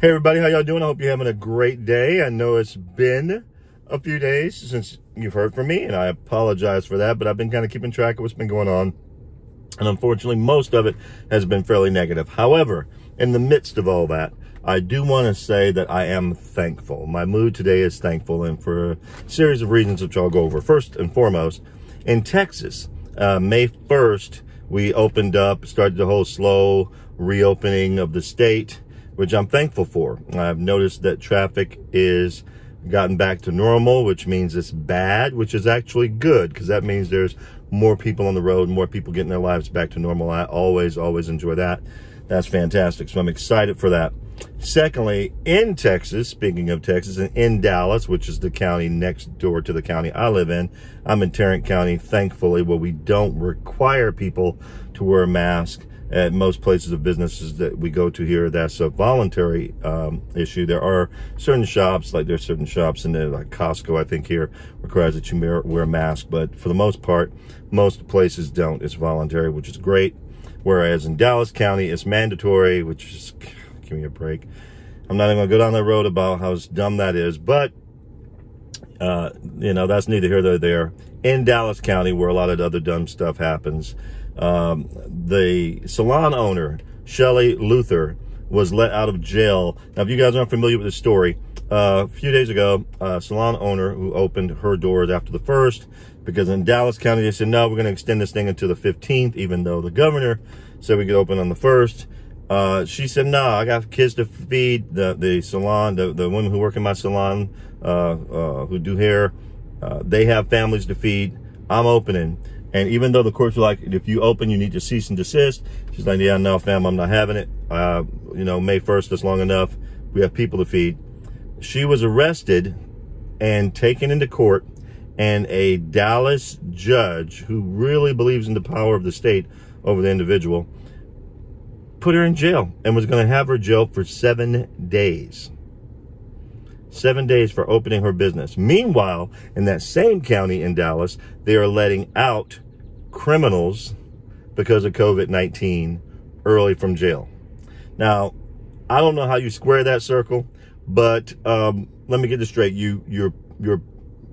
Hey everybody, how y'all doing? I hope you're having a great day. I know it's been a few days since you've heard from me, and I apologize for that, but I've been kind of keeping track of what's been going on. And unfortunately, most of it has been fairly negative. However, in the midst of all that, I do want to say that I am thankful. My mood today is thankful, and for a series of reasons which I'll go over. First and foremost, in Texas, uh, May 1st, we opened up, started the whole slow reopening of the state which I'm thankful for. I've noticed that traffic is gotten back to normal, which means it's bad, which is actually good because that means there's more people on the road, more people getting their lives back to normal. I always, always enjoy that. That's fantastic. So I'm excited for that. Secondly, in Texas, speaking of Texas, and in Dallas, which is the county next door to the county I live in, I'm in Tarrant County, thankfully, where we don't require people to wear a mask at most places of businesses that we go to here, that's a voluntary um, issue. There are certain shops, like there's certain shops in there, like Costco, I think here, requires that you wear a mask. But for the most part, most places don't. It's voluntary, which is great. Whereas in Dallas County, it's mandatory, which is, give me a break. I'm not even gonna go down the road about how dumb that is, but uh, you know, that's neither here nor there. In Dallas County, where a lot of other dumb stuff happens, um, the salon owner, Shelley Luther, was let out of jail. Now, if you guys aren't familiar with the story, uh, a few days ago, a salon owner who opened her doors after the first, because in Dallas County, they said, no, we're going to extend this thing until the 15th, even though the governor said we could open on the first. Uh, she said, no, I got kids to feed, the, the salon, the, the women who work in my salon, uh, uh who do hair, uh, they have families to feed. I'm opening. And even though the courts were like, if you open, you need to cease and desist. She's like, yeah, no, fam, I'm not having it. Uh, you know, May 1st is long enough. We have people to feed. She was arrested and taken into court. And a Dallas judge who really believes in the power of the state over the individual put her in jail and was going to have her jailed for seven days seven days for opening her business. Meanwhile, in that same county in Dallas, they are letting out criminals because of COVID-19 early from jail. Now, I don't know how you square that circle, but um, let me get this straight. You, your, your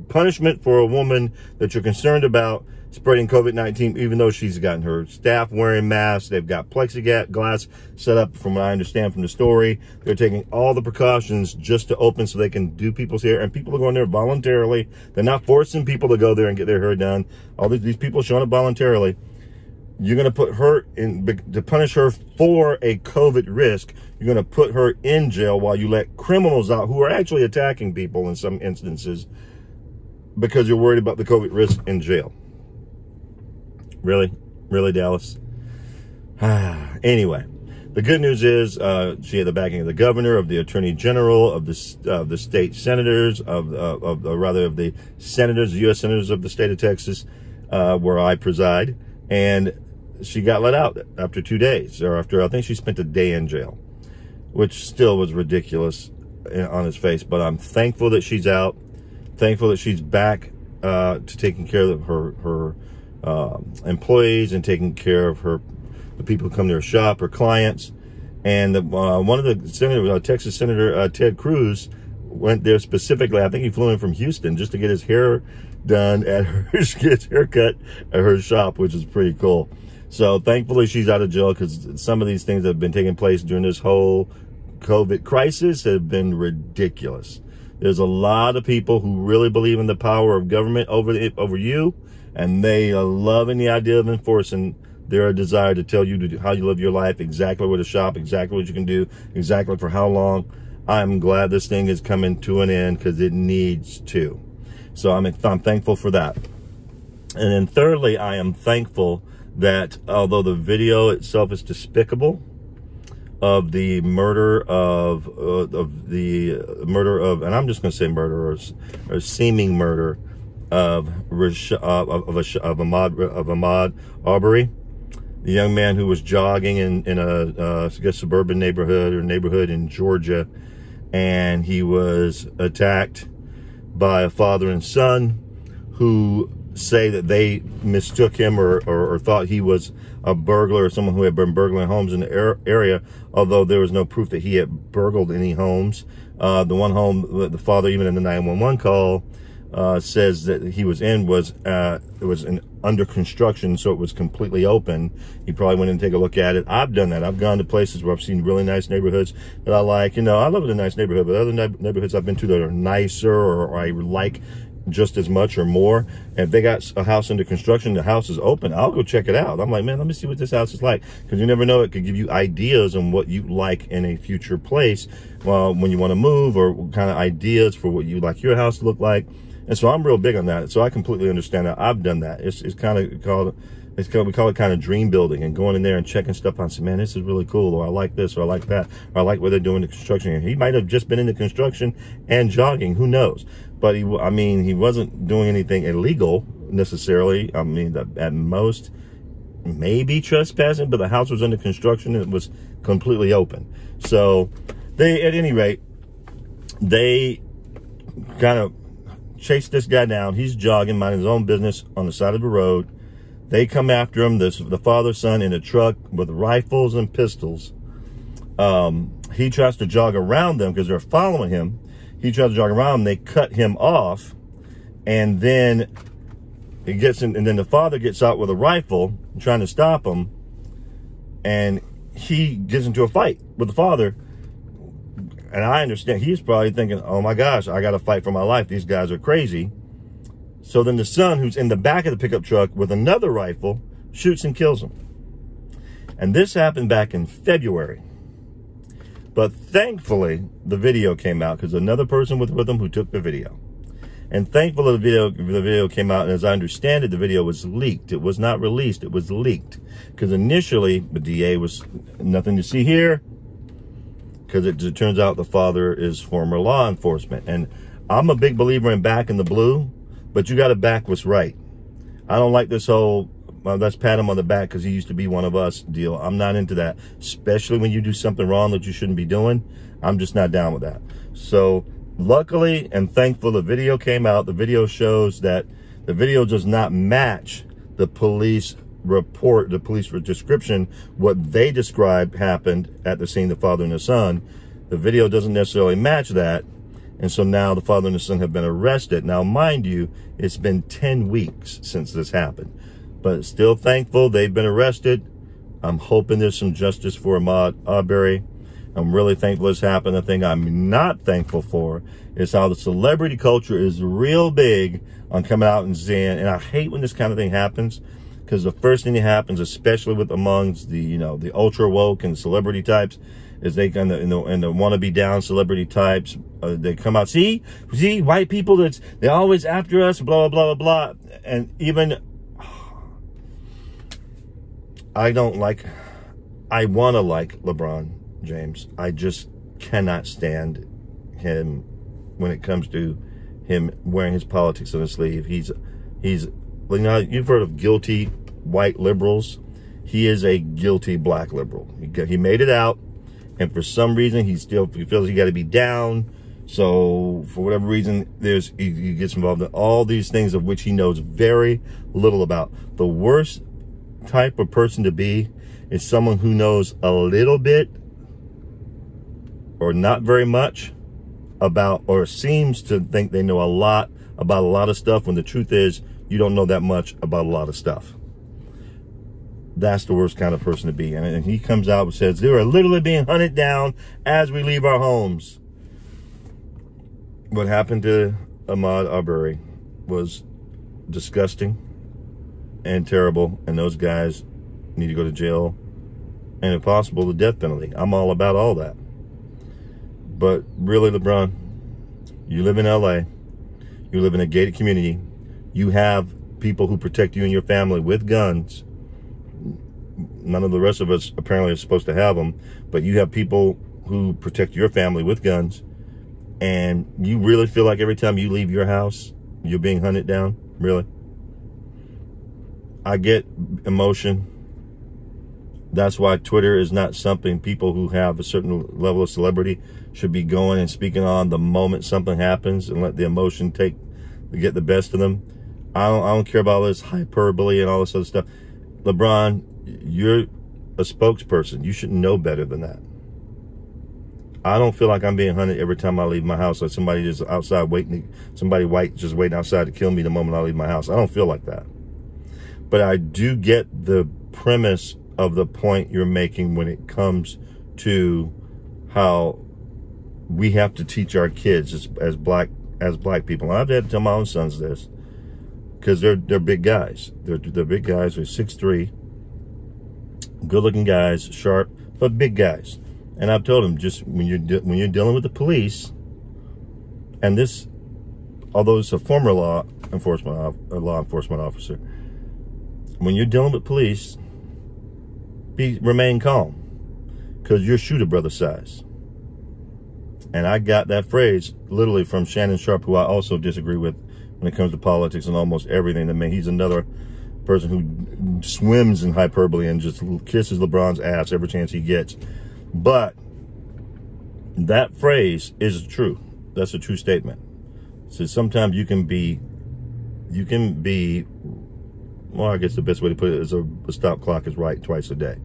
punishment for a woman that you're concerned about spreading COVID-19, even though she's gotten her staff wearing masks. They've got plexiglass set up from what I understand from the story. They're taking all the precautions just to open so they can do people's hair. And people are going there voluntarily. They're not forcing people to go there and get their hair done. All these, these people showing up voluntarily. You're going to put her in, to punish her for a COVID risk. You're going to put her in jail while you let criminals out who are actually attacking people in some instances because you're worried about the COVID risk in jail. Really? Really, Dallas? anyway, the good news is uh, she had the backing of the governor, of the attorney general, of the uh, the state senators, of, uh, of uh, rather of the senators, the U.S. senators of the state of Texas, uh, where I preside, and she got let out after two days, or after I think she spent a day in jail, which still was ridiculous uh, on his face. But I'm thankful that she's out, thankful that she's back to taking care of her her uh, employees and taking care of her, the people who come to her shop, her clients. And the, uh, one of the senator, uh, Texas Senator uh, Ted Cruz went there specifically. I think he flew in from Houston just to get his hair done at her, his haircut at her shop, which is pretty cool. So thankfully she's out of jail because some of these things that have been taking place during this whole COVID crisis have been ridiculous. There's a lot of people who really believe in the power of government over the, over you and they are loving the idea of enforcing their desire to tell you to do, how you live your life, exactly where to shop, exactly what you can do, exactly for how long. I'm glad this thing is coming to an end because it needs to. So I'm, I'm thankful for that. And then thirdly, I am thankful that although the video itself is despicable, of the murder of uh, of the murder of, and I'm just going to say murder or, seeming murder of uh, of, of, a, of Ahmaud of Ahmaud Arbery, the young man who was jogging in in a uh, I guess suburban neighborhood or neighborhood in Georgia, and he was attacked by a father and son who say that they mistook him or, or, or, thought he was a burglar or someone who had been burgling homes in the area, although there was no proof that he had burgled any homes. Uh, the one home, the father, even in the 911 call, uh, says that he was in was uh, it was in, under construction, so it was completely open. He probably went and take a look at it. I've done that. I've gone to places where I've seen really nice neighborhoods that I like. You know, I love a nice neighborhood, but other neighborhoods I've been to that are nicer or, or I like just as much or more. And if they got a house under construction, the house is open, I'll go check it out. I'm like, man, let me see what this house is like. Because you never know, it could give you ideas on what you like in a future place well, when you want to move or kind of ideas for what you like your house to look like. And so I'm real big on that. So I completely understand that. I've done that. It's, it's kind of called, it's called, we call it kind of dream building and going in there and checking stuff on, say, man, this is really cool. Or I like this, or I like that, or I like what they're doing the construction. He might have just been in the construction and jogging. Who knows? But he, I mean, he wasn't doing anything illegal necessarily. I mean, at most, maybe trespassing, but the house was under construction and it was completely open. So they, at any rate, they kind of chase this guy down. He's jogging, minding his own business on the side of the road. They come after him, this, the father, son, in a truck with rifles and pistols. Um, he tries to jog around them because they're following him. He tries to jog around them. They cut him off. And then he gets in, and then the father gets out with a rifle trying to stop him. And he gets into a fight with the father and I understand he's probably thinking, oh my gosh, I got to fight for my life. These guys are crazy. So then the son, who's in the back of the pickup truck with another rifle, shoots and kills him. And this happened back in February. But thankfully, the video came out because another person was with him who took the video. And thankfully, the video, the video came out, and as I understand it, the video was leaked. It was not released. It was leaked. Because initially, the DA was nothing to see here, because it, it, turns out the father is former law enforcement. And I'm a big believer in back in the blue, but you got to back what's right. I don't like this whole, uh, well, let's pat him on the back because he used to be one of us deal. I'm not into that, especially when you do something wrong that you shouldn't be doing. I'm just not down with that. So luckily and thankful the video came out. The video shows that the video does not match the police report, the police description, what they described happened at the scene, the father and the son. The video doesn't necessarily match that. And so now the father and the son have been arrested. Now, mind you, it's been 10 weeks since this happened. But still thankful they've been arrested. I'm hoping there's some justice for Ahmaud Arbery. I'm really thankful this happened. The thing I'm not thankful for is how the celebrity culture is real big on coming out and saying, and I hate when this kind of thing happens because the first thing that happens, especially with amongst the, you know, the ultra woke and celebrity types, is they kind of, and the, and the wanna be down celebrity types, uh, they come out, see, see, white people, that's, they're always after us, blah, blah, blah, blah. And even, I don't like, I wanna like LeBron James. I just cannot stand him when it comes to him wearing his politics on his sleeve. He's, he's you know, you've heard of guilty white liberals. He is a guilty black liberal. He, he made it out, and for some reason, he still he feels he got to be down. So for whatever reason, there's he, he gets involved in all these things of which he knows very little about. The worst type of person to be is someone who knows a little bit or not very much about or seems to think they know a lot about a lot of stuff when the truth is you don't know that much about a lot of stuff. That's the worst kind of person to be. And, he comes out and says, they are literally being hunted down as we leave our homes. What happened to Ahmaud Arbery was disgusting and terrible. And those guys need to go to jail and if possible, the death penalty. I'm all about all that. But really, LeBron, you live in LA. You live in a gated community you have people who protect you and your family with guns. None of the rest of us apparently are supposed to have them, but you have people who protect your family with guns. And you really feel like every time you leave your house, you're being hunted down? Really? I get emotion. That's why Twitter is not something people who have a certain level of celebrity should be going and speaking on the moment something happens and let the emotion take get the best of them. I don't, I don't care about all this hyperbole and all this other stuff. LeBron, you're a spokesperson. You should know better than that. I don't feel like I'm being hunted every time I leave my house, like somebody just outside waiting, somebody white just waiting outside to kill me the moment I leave my house. I don't feel like that. But I do get the premise of the point you're making when it comes to how we have to teach our kids as, as black as black people. And I've had to tell my own sons this because they're they're big guys. They're they're big guys. They're six three, good looking guys, sharp, but big guys. And I've told them just when you're when you're dealing with the police, and this, although it's a former law enforcement law enforcement officer, when you're dealing with police, be remain calm, because you're shooter brother size. And I got that phrase literally from Shannon Sharpe, who I also disagree with when it comes to politics and almost everything. I mean, he's another person who swims in hyperbole and just kisses LeBron's ass every chance he gets. But that phrase is true. That's a true statement. So sometimes you can be, you can be, well, I guess the best way to put it is a, a stop clock is right twice a day.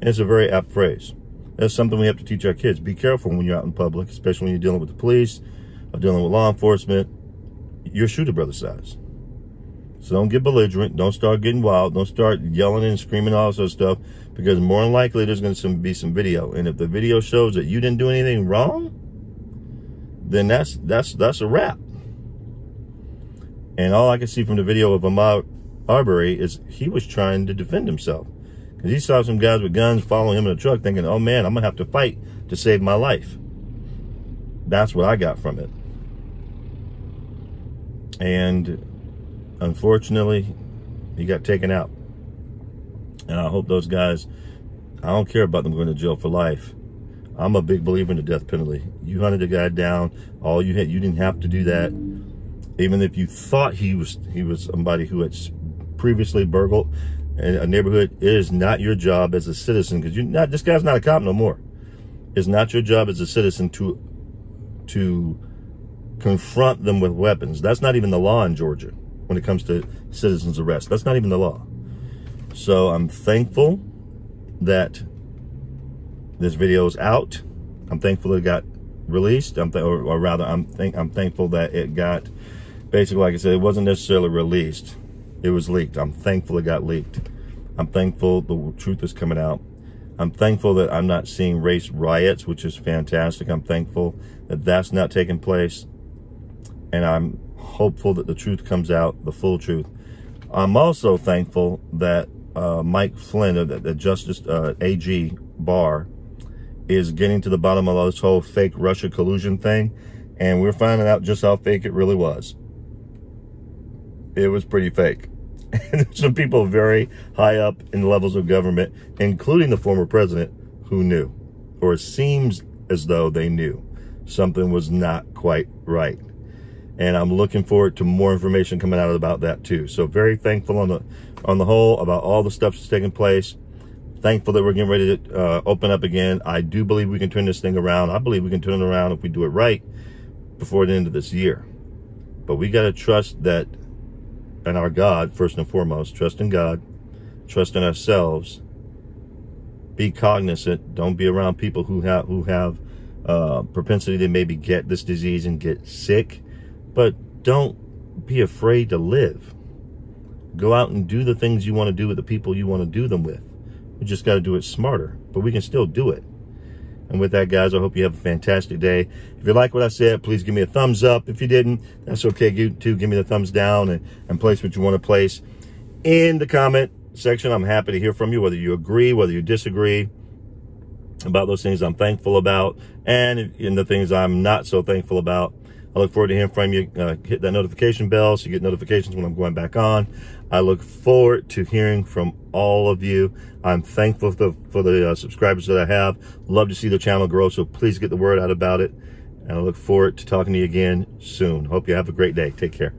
And it's a very apt phrase. That's something we have to teach our kids. Be careful when you're out in public, especially when you're dealing with the police or dealing with law enforcement. You're shooter brother size. So don't get belligerent. Don't start getting wild. Don't start yelling and screaming all this stuff because more than likely there's going to some be some video. And if the video shows that you didn't do anything wrong, then that's that's that's a wrap. And all I can see from the video of Ahmaud Arbery is he was trying to defend himself. Because he saw some guys with guns following him in a truck thinking, oh man, I'm going to have to fight to save my life. That's what I got from it. And unfortunately, he got taken out. And I hope those guys, I don't care about them going to jail for life. I'm a big believer in the death penalty. You hunted a guy down. All you had, you didn't have to do that. Even if you thought he was he was somebody who had previously burgled in a neighborhood, it is not your job as a citizen because you not this guy's not a cop no more. It's not your job as a citizen to to confront them with weapons. That's not even the law in Georgia when it comes to citizens arrest. That's not even the law. So I'm thankful that this video is out. I'm thankful it got released. I'm or, or, rather, I'm think I'm thankful that it got basically, like I said, it wasn't necessarily released. It was leaked. I'm thankful it got leaked. I'm thankful the truth is coming out. I'm thankful that I'm not seeing race riots, which is fantastic. I'm thankful that that's not taking place. And I'm hopeful that the truth comes out, the full truth. I'm also thankful that uh, Mike Flynn, uh, the Justice uh, AG Barr, is getting to the bottom of this whole fake Russia collusion thing. And we're finding out just how fake it really was. It was pretty fake. And some people very high up in levels of government, including the former president, who knew, or it seems as though they knew something was not quite right and I'm looking forward to more information coming out about that too. So very thankful on the on the whole about all the stuff that's taking place. Thankful that we're getting ready to uh, open up again. I do believe we can turn this thing around. I believe we can turn it around if we do it right before the end of this year. But we got to trust that and our God, first and foremost, trust in God, trust in ourselves. Be cognizant. Don't be around people who have who have uh, propensity to maybe get this disease and get sick but don't be afraid to live. Go out and do the things you want to do with the people you want to do them with. We just got to do it smarter, but we can still do it. And with that, guys, I hope you have a fantastic day. If you like what I said, please give me a thumbs up. If you didn't, that's okay you too. Give me the thumbs down and, and place what you want to place in the comment section. I'm happy to hear from you, whether you agree, whether you disagree about those things I'm thankful about and in the things I'm not so thankful about. I look forward to hearing from you. Uh, hit that notification bell so you get notifications when I'm going back on. I look forward to hearing from all of you. I'm thankful for the, for the uh, subscribers that I have. Love to see the channel grow, so please get the word out about it. And I look forward to talking to you again soon. Hope you have a great day. Take care.